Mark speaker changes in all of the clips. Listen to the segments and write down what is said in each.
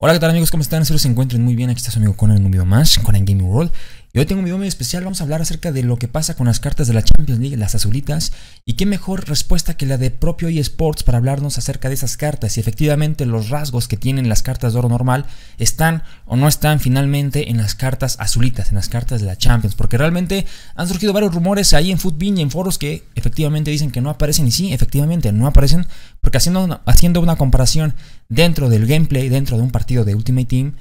Speaker 1: Hola, ¿qué tal amigos? ¿Cómo están? Espero se encuentren muy bien. Aquí está su amigo Conan en un video más, Conan Gaming World. Hoy tengo un video muy especial. Vamos a hablar acerca de lo que pasa con las cartas de la Champions League, las azulitas. Y qué mejor respuesta que la de propio eSports para hablarnos acerca de esas cartas. Y efectivamente los rasgos que tienen las cartas de oro normal están o no están finalmente en las cartas azulitas, en las cartas de la Champions. Porque realmente han surgido varios rumores ahí en Footbin y en foros que efectivamente dicen que no aparecen. Y sí, efectivamente no aparecen. Porque haciendo haciendo una comparación dentro del gameplay, dentro de un partido de Ultimate Team,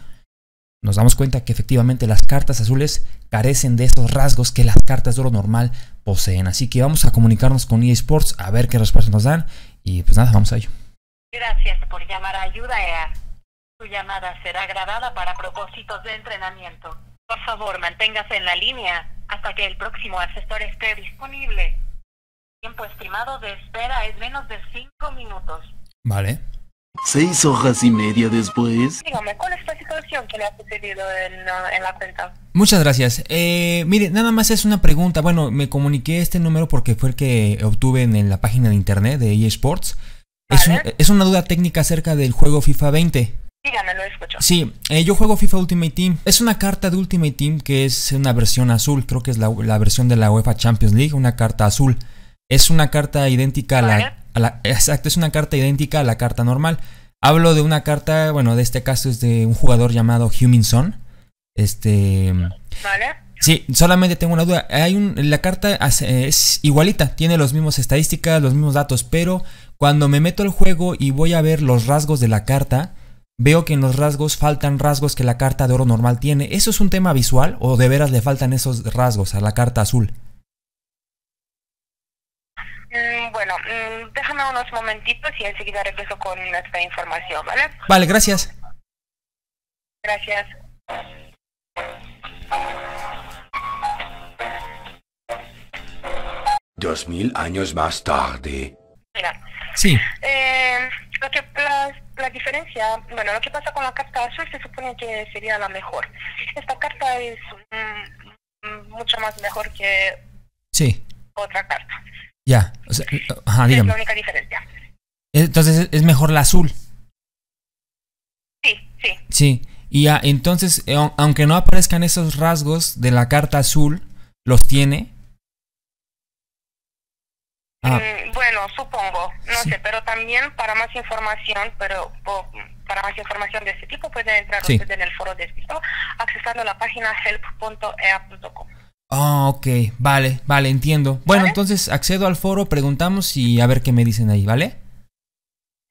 Speaker 1: nos damos cuenta que efectivamente las cartas azules carecen de esos rasgos que las cartas de oro normal poseen. Así que vamos a comunicarnos con eSports a ver qué respuesta nos dan. Y pues nada, vamos a ello.
Speaker 2: Gracias por llamar a Ayuda EA. Su llamada será grabada para propósitos de entrenamiento. Por favor, manténgase en la línea hasta que el próximo asesor esté disponible. Tiempo estimado de espera es menos de 5 minutos.
Speaker 1: Vale.
Speaker 3: Seis hojas y media después.
Speaker 2: Dígame, ¿cuál es la situación que le ha sucedido en, uh, en la cuenta?
Speaker 1: Muchas gracias. Eh, mire, nada más es una pregunta. Bueno, me comuniqué este número porque fue el que obtuve en la página de internet de eSports. Es, un-
Speaker 2: Vale.
Speaker 1: es una duda técnica acerca del juego FIFA 20.
Speaker 2: Dígame, lo escucho.
Speaker 1: Sí, eh, yo juego FIFA Ultimate Team. Es una carta de Ultimate Team que es una versión azul. Creo que es la, la versión de la UEFA Champions League, una carta azul. Es una carta idéntica a la, a la- Exacto, es una carta idéntica a la carta normal. Hablo de una carta, bueno, de este caso es de un jugador llamado Huminson. Este.
Speaker 2: ¿Vale?
Speaker 1: Sí, solamente tengo una duda. Hay un, la carta es igualita, tiene los mismos estadísticas, los mismos datos, pero cuando me meto al juego y voy a ver los rasgos de la carta, veo que en los rasgos faltan rasgos que la carta de oro normal tiene. ¿Eso es un tema visual o de veras le faltan esos rasgos a la carta azul?
Speaker 2: Mm, bueno, mm, déjame unos momentitos y enseguida regreso con esta información, ¿vale?
Speaker 1: Vale, gracias.
Speaker 2: Gracias.
Speaker 4: Dos mil años más tarde.
Speaker 2: Mira,
Speaker 1: Sí,
Speaker 2: eh, lo que la, la diferencia, bueno, lo que pasa con la carta azul se supone que sería la mejor. Esta carta es mm, mm, mucho más mejor que
Speaker 1: sí,
Speaker 2: otra carta.
Speaker 1: Ya. O sea, ajá,
Speaker 2: Es
Speaker 1: dígame.
Speaker 2: la única diferencia.
Speaker 1: Entonces es mejor la azul.
Speaker 2: Sí, sí.
Speaker 1: Sí, y ya, entonces, eh, au- aunque no aparezcan esos rasgos de la carta azul, ¿los tiene? Ah,
Speaker 2: Mm, bueno, supongo, no
Speaker 1: Sí.
Speaker 2: sé, pero también para más información, pero po- para más información de este tipo puede entrar
Speaker 1: Sí.
Speaker 2: usted en el foro de Spisto accesando a la página help.ea.com.
Speaker 1: Ah, ok, vale, vale, entiendo. Bueno,
Speaker 2: ¿Vale?
Speaker 1: entonces accedo al foro, preguntamos y a ver qué me dicen ahí, ¿vale?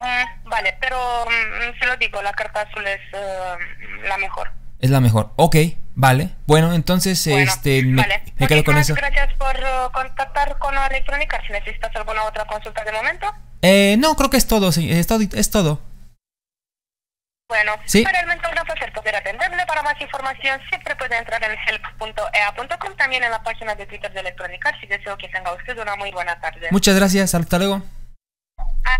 Speaker 2: Mm, vale, pero mm, se lo digo, la carta azul es eh, la mejor.
Speaker 1: Es la mejor. Ok, vale. Bueno, entonces
Speaker 2: Bueno,
Speaker 1: este, me,
Speaker 2: vale.
Speaker 1: me quedo con eso.
Speaker 2: Gracias por eh, contactar con la electrónica. Si necesitas alguna otra consulta de momento.
Speaker 1: Eh, no, creo que es todo, sí, es todo. Es todo.
Speaker 2: Bueno,
Speaker 1: Sí.
Speaker 2: fue realmente un gran placer poder atenderle. Para más información siempre puede entrar en help.ea.com, también en la página de Twitter de Electronic Si deseo que tenga usted una muy buena tarde.
Speaker 1: Muchas gracias, hasta luego.
Speaker 2: Ah.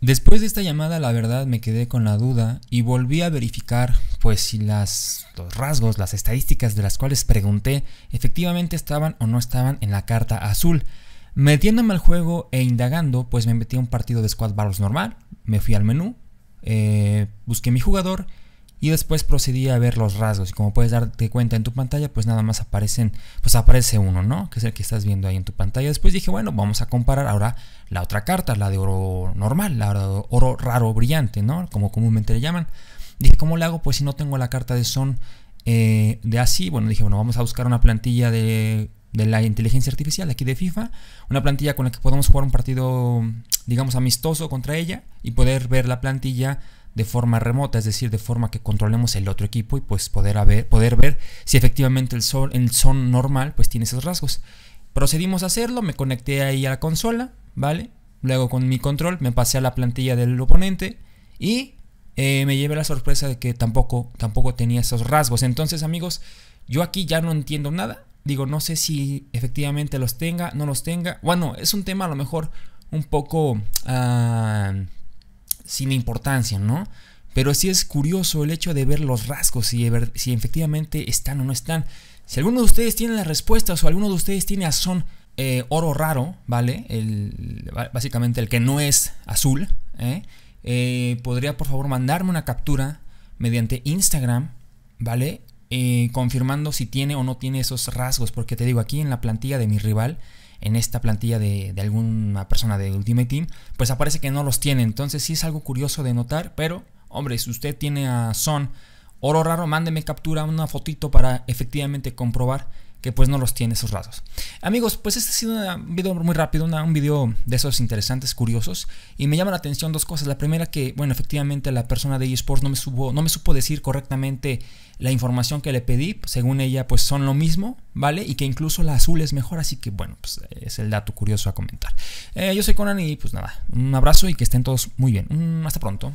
Speaker 1: Después de esta llamada, la verdad me quedé con la duda y volví a verificar, pues si las, los rasgos, las estadísticas de las cuales pregunté, efectivamente estaban o no estaban en la carta azul. Metiéndome al juego e indagando, pues me metí a un partido de Squad Battles normal, me fui al menú, eh, busqué mi jugador y después procedí a ver los rasgos. Y como puedes darte cuenta en tu pantalla, pues nada más aparecen, pues aparece uno, ¿no? Que es el que estás viendo ahí en tu pantalla. Después dije, bueno, vamos a comparar ahora la otra carta, la de oro normal, la de oro raro brillante, ¿no? Como comúnmente le llaman. Dije, ¿cómo le hago? Pues si no tengo la carta de son eh, de así, bueno, dije, bueno, vamos a buscar una plantilla de, de la inteligencia artificial aquí de FIFA, una plantilla con la que podamos jugar un partido, digamos, amistoso contra ella y poder ver la plantilla de forma remota, es decir, de forma que controlemos el otro equipo y pues poder, poder ver si efectivamente el son, el son normal pues tiene esos rasgos. Procedimos a hacerlo, me conecté ahí a la consola, ¿vale? Luego con mi control me pasé a la plantilla del oponente y eh, me llevé la sorpresa de que tampoco, tampoco tenía esos rasgos. Entonces amigos, yo aquí ya no entiendo nada. Digo, no sé si efectivamente los tenga, no los tenga. Bueno, es un tema a lo mejor un poco ah, sin importancia, ¿no? Pero sí es curioso el hecho de ver los rasgos, si, si efectivamente están o no están. Si alguno de ustedes tiene las respuestas o alguno de ustedes tiene a son eh, oro raro, ¿vale? El, básicamente el que no es azul, ¿eh? eh, podría por favor mandarme una captura mediante Instagram, ¿vale? Eh, confirmando si tiene o no tiene esos rasgos, porque te digo, aquí en la plantilla de mi rival, en esta plantilla de, de, alguna persona de Ultimate Team, pues aparece que no los tiene. Entonces sí es algo curioso de notar, pero hombre, si usted tiene a Son oro raro, mándeme captura, una fotito para efectivamente comprobar que pues no los tiene esos rasgos. Amigos, pues este ha sido un video muy rápido, un video de esos interesantes, curiosos, y me llama la atención dos cosas. La primera que, bueno, efectivamente la persona de eSports no me, supo, no me supo decir correctamente la información que le pedí, según ella pues son lo mismo, ¿vale? Y que incluso la azul es mejor, así que bueno, pues es el dato curioso a comentar. Eh, yo soy Conan y pues nada, un abrazo y que estén todos muy bien. hasta pronto.